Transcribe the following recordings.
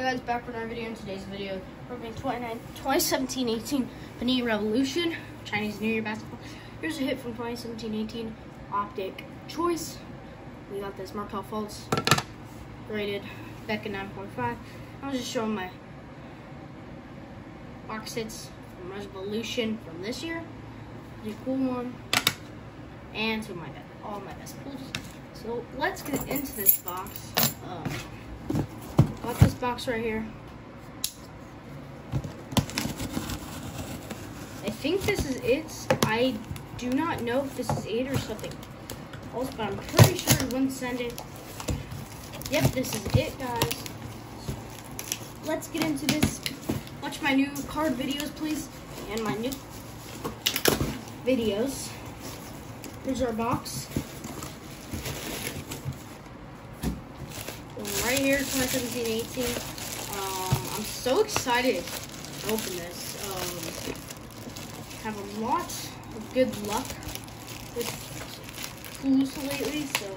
Hey guys, back with another video. In today's video, we're doing 2017-18 Panini Revolution Chinese New Year basketball. Here's a hit from 2017-18 Optic Choice. We got this Markelle Fultz graded Beckett 9.5. I was just showing my box hits from Revolution from this year. Pretty cool one. And to my all my best pulls. So let's get into this box. Um, got this box right here. I think this is it. I do not know if this is it or something else, but I'm pretty sure it wouldn't send it. Yep, this is it, guys. Let's get into this. Watch my new card videos, please, and my new videos. Here's our box. Right here, 2017-18. Um, I'm so excited to open this. Um, have a lot of good luck with pools lately, so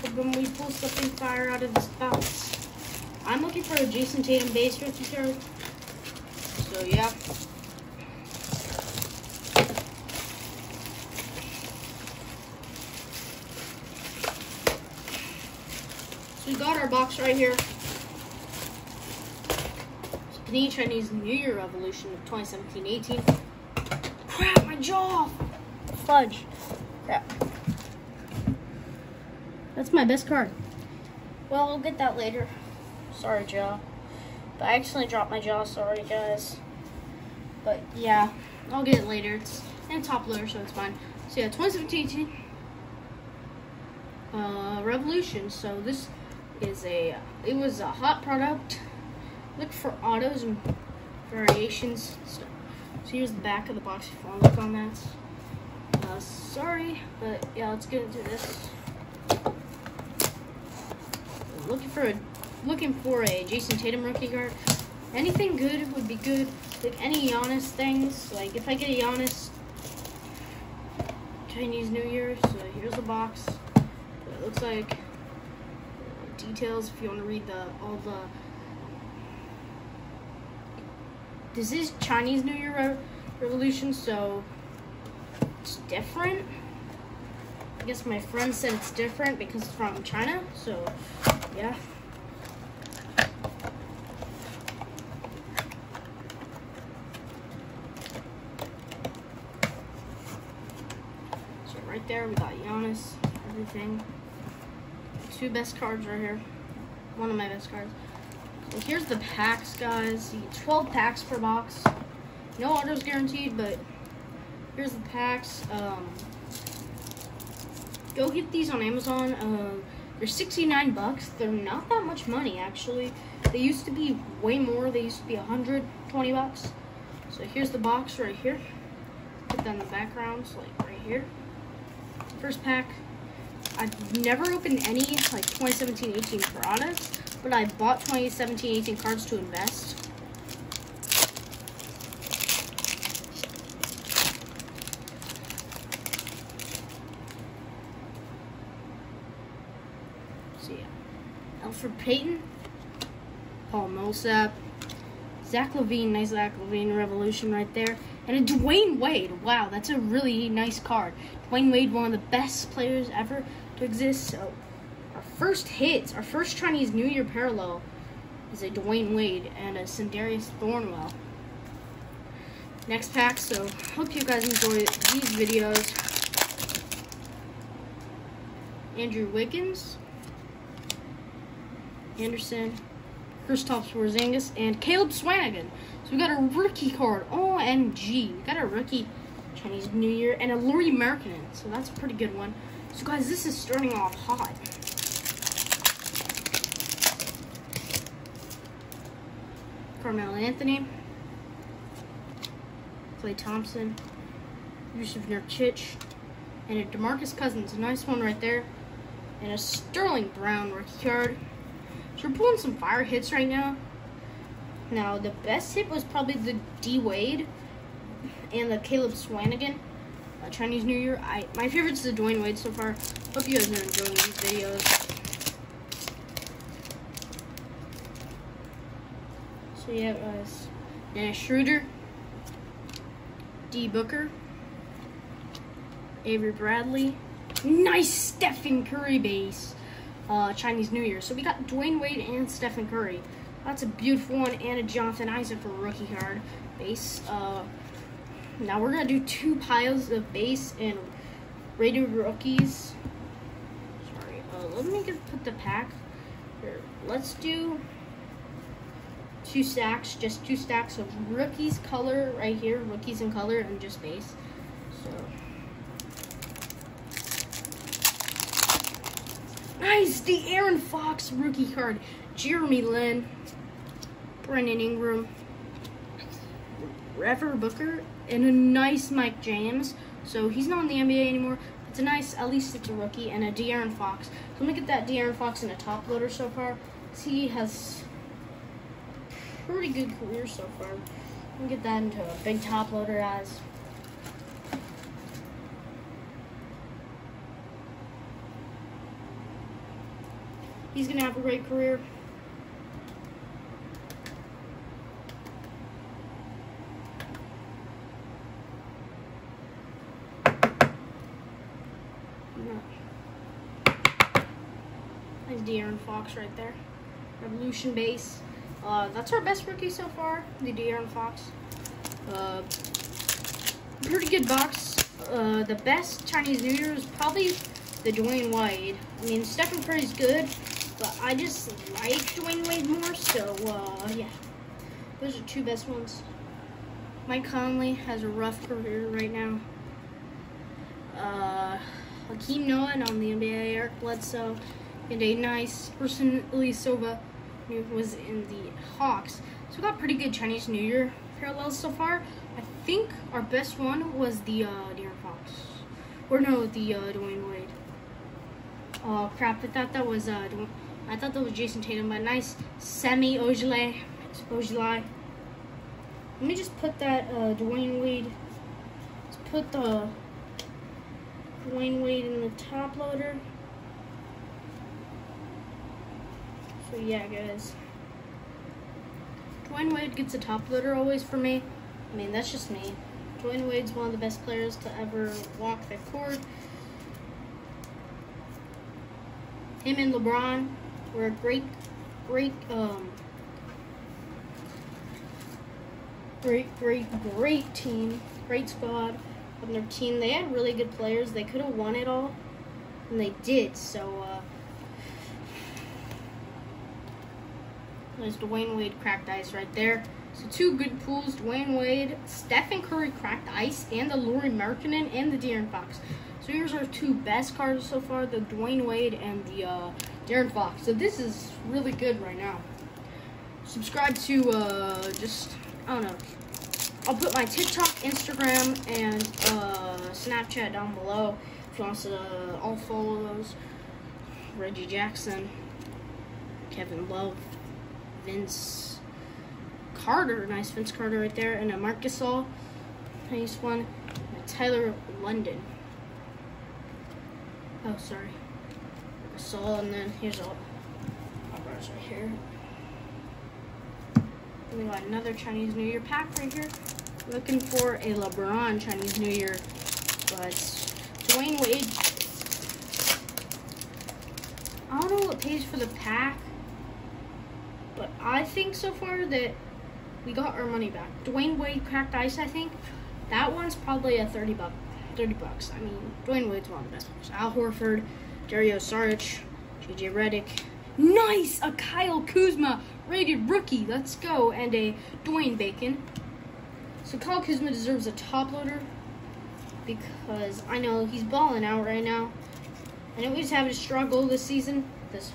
hoping we pull something fire out of this box. I'm looking for a Jayson Tatum base rookie card. So yeah. So we got our box right here. Panini Chinese New Year Revolution of 2017-18. Crap, my jaw! Fudge. Crap. That's my best card. Well, we'll get that later. Sorry, jaw. But I accidentally dropped my jaw. Sorry, guys. But yeah, I'll get it later. It's in top loader, so it's fine. So yeah, 2017 uh, Revolution. So this is a it was a hot product. Look for autos and variations. So, so here's the back of the box if you want to look on that. Uh, sorry, but yeah, let's get into this. Looking for a looking for a Jayson Tatum rookie card. Anything good would be good. Like any Giannis things. Like if I get a Giannis Chinese New Year, so here's the box. It looks like details if you want to read the all the this is Chinese New Year Re Revolution so it's different. I guess my friend said it's different because it's from China so yeah. So right there we got Giannis everything two best cards right here. One of my best cards. So here's the packs, guys. 12 packs per box. No autos guaranteed, but here's the packs. Um, go get these on Amazon. Uh, they're 69 bucks. They're not that much money, actually. They used to be way more. They used to be 120 bucks. So here's the box right here. Put that in the background, so like right here. First pack, I've never opened any like 2017-18 products, but I bought 2017-18 cards to invest. So, Elfrid Payton, Paul Millsap, Zach LaVine, nice Zach LaVine Revolution right there. And a Dwyane Wade. Wow, that's a really nice card. Dwyane Wade, one of the best players ever to exist. So, our first hits, our first Chinese New Year parallel is a Dwyane Wade and a Sindarius Thornwell. Next pack, so hope you guys enjoy these videos. Andrew Wiggins, Anderson, Kristaps Porzingis, and Caleb Swanigan. So we got a rookie card. OMG. We got a rookie Chinese New Year and a Lauri Markkanen. So that's a pretty good one. So guys, this is starting off hot. Carmelo Anthony. Klay Thompson. Jusuf Nurkic. And a DeMarcus Cousins. A nice one right there. And a Sterling Brown rookie card. So we're pulling some fire hits right now. Now, the best hit was probably the D Wade and the Caleb Swanigan uh, Chinese New Year. I My favorite is the Dwyane Wade so far. Hope you guys are enjoying these videos. So yeah, uh, Dennis Schroeder, D. Booker, Avery Bradley. Nice Stephen Curry base. Uh, Chinese New Year. So we got Dwyane Wade and Stephen Curry. That's a beautiful one, and a Jonathan Isaac for rookie card base. Uh, now we're gonna do two piles of base and rated rookies. Sorry, uh, let me get, put the pack. Here, let's do two stacks, just two stacks of rookies color right here, rookies in color, and just base. So. Nice, De'Aaron Fox rookie card. Jeremy Lin, Brandon Ingram, Trevor Booker, and a nice Mike James. So he's not in the NBA anymore. It's a nice, at least it's a rookie, and a De'Aaron Fox. So gonna get that De'Aaron Fox in a top loader so far. He has pretty good career so far. I'm gonna get that into a big top loader as. He's gonna have a great career. Nice De'Aaron Fox right there. Revolution base. Uh, that's our best rookie so far, the De'Aaron Fox. Uh, pretty good box. Uh, the best Chinese New Year is probably the Dwyane Wade. I mean, Stephen Curry's good, but I just like Dwyane Wade more, so, uh, yeah. Those are two best ones. Mike Conley has a rough career right now. Uh, Joakim Noah on the NBA, Eric Bledsoe, and a nice person, Silva, who was in the Hawks. So we got pretty good Chinese New Year parallels so far. I think our best one was the uh, Fox. Or no, the uh, Dwyane Wade. Oh crap, I thought that was uh, I thought that was Jayson Tatum, but nice Semi. Ojeleye. Let me just put that uh, Dwyane Wade. Let's put the Dwyane Wade in the top loader. So yeah, guys. Dwyane Wade gets a top loader always for me. I mean, that's just me. Dwyane Wade's one of the best players to ever walk the court. Him and LeBron were a great, great, um, great, great, great team. Great squad on their team. They had really good players. They could have won it all, and they did. So, uh, there's Dwyane Wade cracked ice right there. So two good pools, Dwyane Wade, Stephen Curry cracked ice, and the Lauri Markkanen and the De'Aaron Fox. So here's our two best cards so far, the Dwyane Wade and the uh, De'Aaron Fox. So this is really good right now. Subscribe to uh, just, I don't know, I'll put my TikTok, Instagram, and uh, Snapchat down below if you want to uh, all follow those. Reggie Jackson, Kevin Love, Vince Carter, nice Vince Carter right there, and a Marc Gasol, nice one, Tyler London. Oh, sorry. Gasol, and then here's all bars right here. We got another Chinese New Year pack right here. Looking for a LeBron Chinese New Year, but Dwyane Wade. I don't know what pays for the pack, I think so far that we got our money back. Dwyane Wade cracked ice, I think. That one's probably a 30 buck, 30 bucks. I mean, Dwyane Wade's one of the best players. Al Horford, Dario Saric, JJ Redick. Nice! A Kyle Kuzma rated rookie. Let's go. And a Dwayne Bacon. So Kyle Kuzma deserves a top loader because I know he's balling out right now. I know he's having a struggle this season, this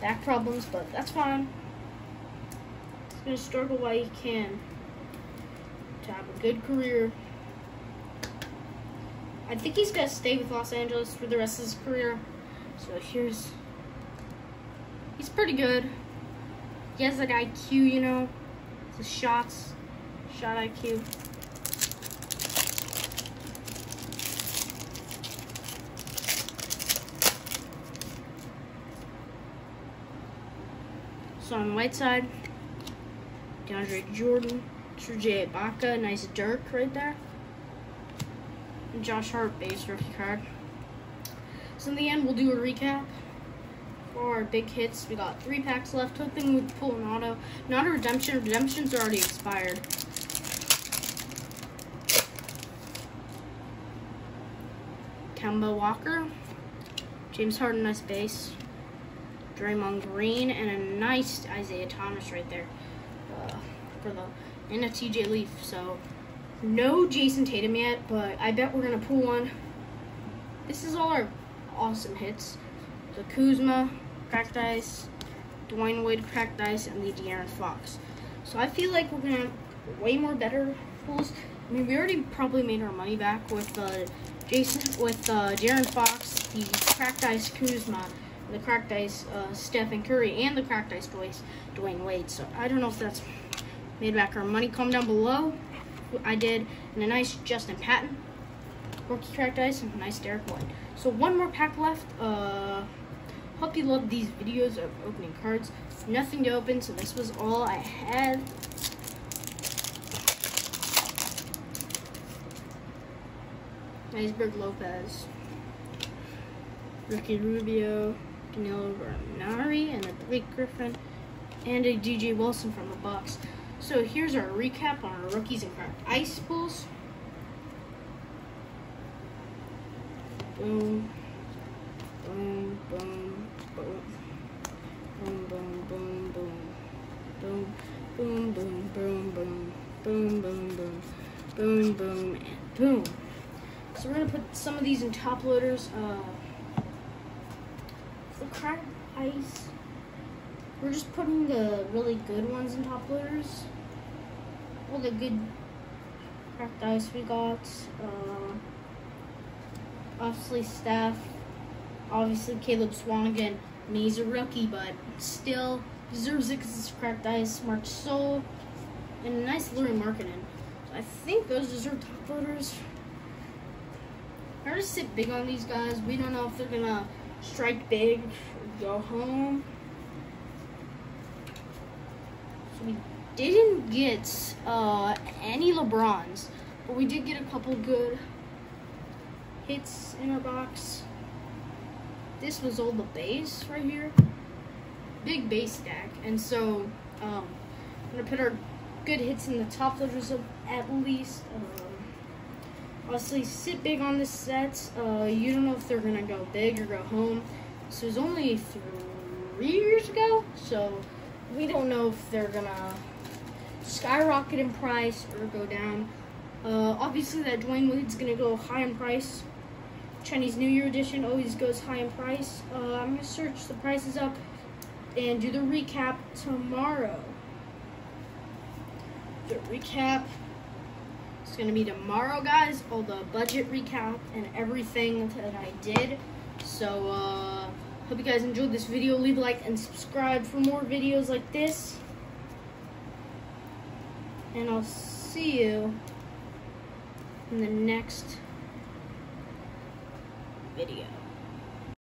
back problems, but that's fine. Gonna struggle while he can to have a good career. I think he's gonna stay with Los Angeles for the rest of his career. So here's he's pretty good. He has like IQ, you know, the shots shot IQ. So on the white side, DeAndre Jordan, Serge Ibaka, nice Dirk right there. And Josh Hart base rookie card. So in the end, we'll do a recap for our big hits. We got three packs left. Hoping we pull an auto. Not a redemption. Redemptions are already expired. Kemba Walker, James Harden, nice base. Draymond Green, and a nice Isaiah Thomas right there for the and a TJ Leaf. So no Jayson Tatum yet, but I bet we're gonna pull one. This is all our awesome hits. The Kuzma, cracked ice, Dwyane Wade, cracked ice, and the De'Aaron Fox. So I feel like we're gonna way more better pulls. I mean, we already probably made our money back with the Jayson, with uh, De'Aaron Fox, the cracked ice Kuzma, the cracked ice uh, Stephen Curry, and the cracked ice Dwayne, Dwyane Wade. So I don't know if that's made back our money. Comment down below. I did, and a nice Justin Patton, rookie cracked ice, and a nice Derrick White. So one more pack left. Uh, hope you love these videos of opening cards. Nothing to open, so this was all I had. Iceberg Lopez, Ricky Rubio, Danilo Gallinari, and a Blake Griffin, and a DJ Wilson from the Bucks. So here's our recap on our rookies and cracked ice pulls. Boom, boom, boom, boom, boom, boom, boom, boom, boom, boom, boom, boom, boom, boom, boom, boom, boom, boom, and boom. So we're gonna put some of these in top loaders. Uh, the cracked ice. We're just putting the really good ones in top loaders. All the good cracked ice we got. Uh, obviously Steph. Obviously Caleb Swanigan. I mean, he's a rookie, but still deserves it because it's cracked ice. Mark Sol. And nice Lauri Markkanen. So I think those deserve top loaders. I to sit big on these guys. We don't know if they're gonna strike big or go home. So we didn't get uh, any LeBrons, but we did get a couple good hits in our box. This was all the base right here. Big base stack. And so um, I'm gonna put our good hits in the top loaders of at least. Um, Honestly, sit big on this set. Uh, you don't know if they're gonna go big or go home. This was only three years ago, so we don't know if they're gonna skyrocket in price or go down. Uh, obviously, that Dwyane Wade's gonna go high in price. Chinese New Year edition always goes high in price. Uh, I'm gonna search the prices up and do the recap tomorrow. The recap it's going to be tomorrow, guys. All the budget recap and everything that I did. So, uh, hope you guys enjoyed this video. Leave a like and subscribe for more videos like this. And I'll see you in the next video.